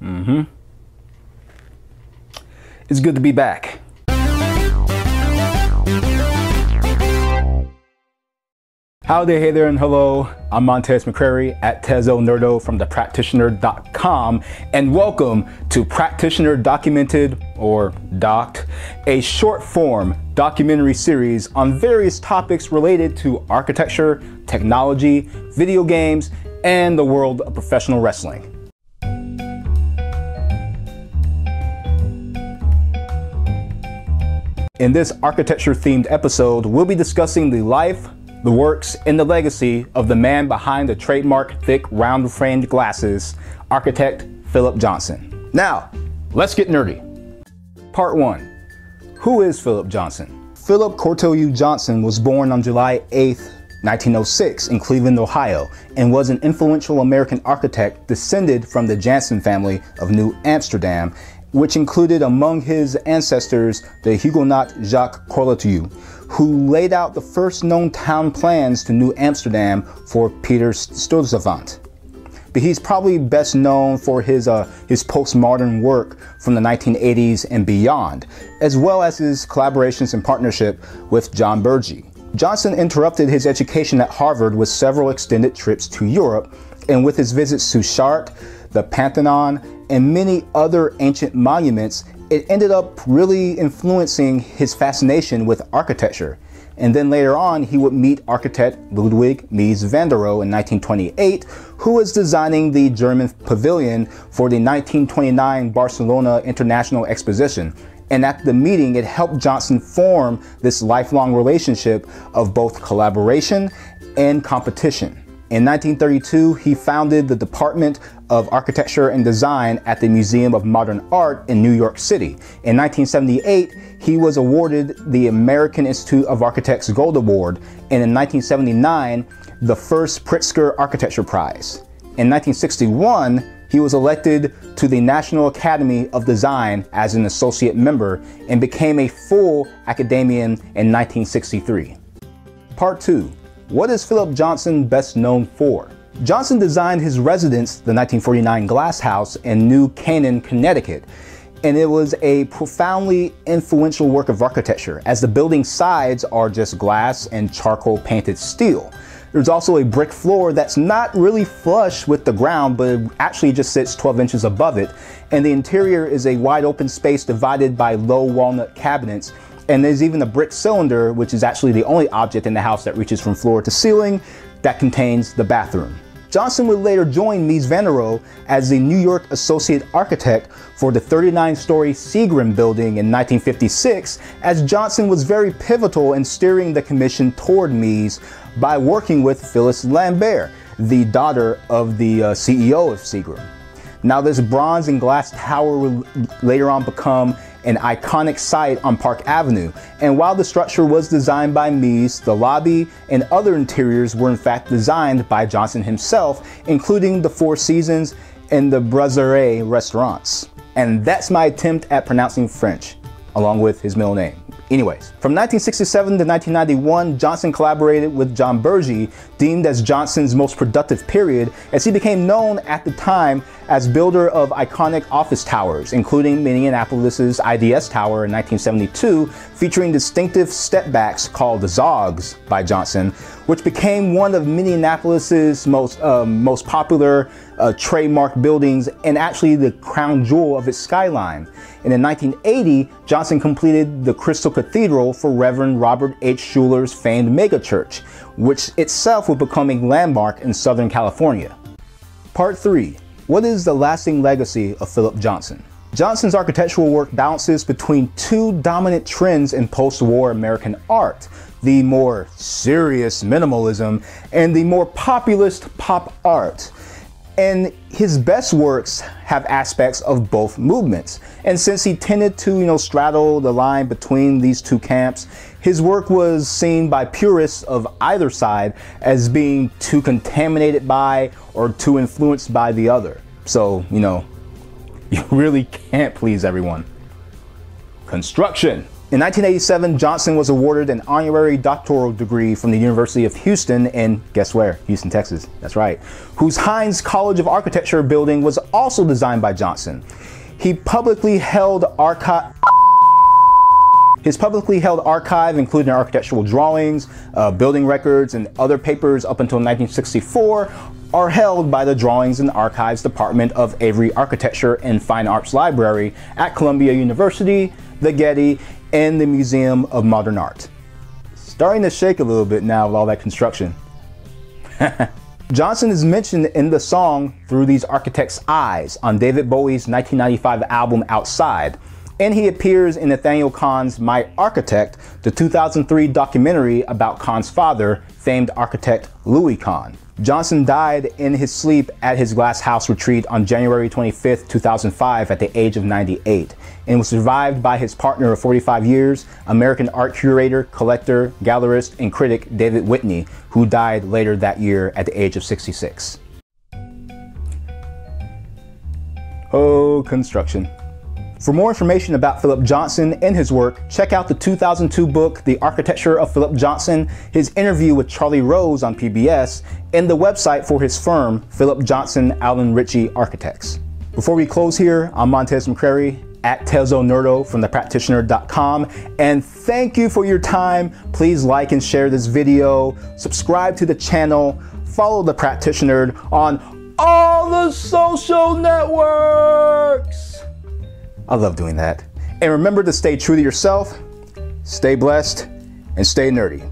mm-hmm. It's good to be back. Howdy, hey there, and hello. I'm Montez McCrary at TezElNerdo from thepractitionerd.com, and welcome to PractitioNERD Documented, or Doc'D, a short form documentary series on various topics related to architecture, technology, video games, and the world of professional wrestling. In this architecture themed episode, we'll be discussing the life, the works, and the legacy of the man behind the trademark thick round framed glasses, architect Philip Johnson. Now, let's get nerdy. Part 1 Who is Philip Johnson? Philip Cortelyou Johnson was born on July 8, 1906, in Cleveland, Ohio, and was an influential American architect descended from the Jansen family of New Amsterdam which included among his ancestors the Huguenot Jacques Cortelyou, who laid out the first known town plans to New Amsterdam for Peter Stuyvesant. But he's probably best known for his, uh, his postmodern work from the 1980s and beyond, as well as his collaborations and partnership with John Burgee. Johnson interrupted his education at Harvard with several extended trips to Europe, and with his visits to Chartres, the Pantheon, and many other ancient monuments, it ended up really influencing his fascination with architecture. And then later on, he would meet architect Ludwig Mies van der Rohe in 1928, who was designing the German pavilion for the 1929 Barcelona International Exposition. And at the meeting, it helped Johnson form this lifelong relationship of both collaboration and competition. In 1932, he founded the Department of Architecture and Design at the Museum of Modern Art in New York City. In 1978, he was awarded the American Institute of Architects Gold Award, and in 1979, the first Pritzker Architecture Prize. In 1961, he was elected to the National Academy of Design as an associate member and became a full academician in 1963. Part 2 what is Philip Johnson best known for? Johnson designed his residence, the 1949 Glass House, in New Canaan, Connecticut, and it was a profoundly influential work of architecture, as the building sides are just glass and charcoal painted steel. There's also a brick floor that's not really flush with the ground, but actually just sits 12 inches above it. And the interior is a wide open space divided by low walnut cabinets and there's even a brick cylinder, which is actually the only object in the house that reaches from floor to ceiling, that contains the bathroom. Johnson would later join Mies van der Rohe as the New York Associate Architect for the 39-story Seagram building in 1956, as Johnson was very pivotal in steering the commission toward Mies by working with Phyllis Lambert, the daughter of the uh, CEO of Seagram. Now this bronze and glass tower would later on become an iconic site on Park Avenue. And while the structure was designed by Mies, the lobby and other interiors were in fact designed by Johnson himself, including the Four Seasons and the Brasserie restaurants. And that's my attempt at pronouncing French, along with his middle name. Anyways, from 1967 to 1991, Johnson collaborated with John Burgee, deemed as Johnson's most productive period, as he became known at the time as builder of iconic office towers, including Minneapolis's IDS Tower in 1972, featuring distinctive stepbacks called the Zogs by Johnson, which became one of Minneapolis's most, um, most popular uh, trademark buildings and actually the crown jewel of its skyline. And in 1980, Johnson completed the Crystal Cathedral for Reverend Robert H. Schuller's famed megachurch, which itself would become a landmark in Southern California. Part 3. What is the lasting legacy of Philip Johnson? Johnson's architectural work balances between two dominant trends in post-war American art, the more serious minimalism and the more populist pop art. And his best works have aspects of both movements. And since he tended to, you know, straddle the line between these two camps, his work was seen by purists of either side as being too contaminated by or too influenced by the other. So, you know, you really can't please everyone. Construction. In 1987, Johnson was awarded an honorary doctoral degree from the University of Houston in, guess where? Houston, Texas. That's right. Whose Hines College of Architecture building was also designed by Johnson. He publicly held archive. His publicly held archive, including architectural drawings, uh, building records, and other papers up until 1964, are held by the Drawings and Archives Department of Avery Architecture and Fine Arts Library at Columbia University, the Getty, and the Museum of Modern Art. Starting to shake a little bit now with all that construction. Johnson is mentioned in the song Through These Architects' Eyes on David Bowie's 1995 album Outside, and he appears in Nathaniel Kahn's My Architect, the 2003 documentary about Kahn's father, famed architect Louis Kahn. Johnson died in his sleep at his glass house retreat on January 25, 2005 at the age of 98 and was survived by his partner of 45 years, American art curator, collector, gallerist, and critic David Whitney, who died later that year at the age of 66. Oh, construction. For more information about Philip Johnson and his work, check out the 2002 book, The Architecture of Philip Johnson, his interview with Charlie Rose on PBS, and the website for his firm, Philip Johnson Allen Ritchie Architects. Before we close here, I'm Montez McCrary at TezElNerdo from thepractitionerd.com. And thank you for your time. Please like and share this video, subscribe to the channel, follow The PractitioNERD on all the social networks. I love doing that. And remember to stay true to yourself, stay blessed, and stay nerdy.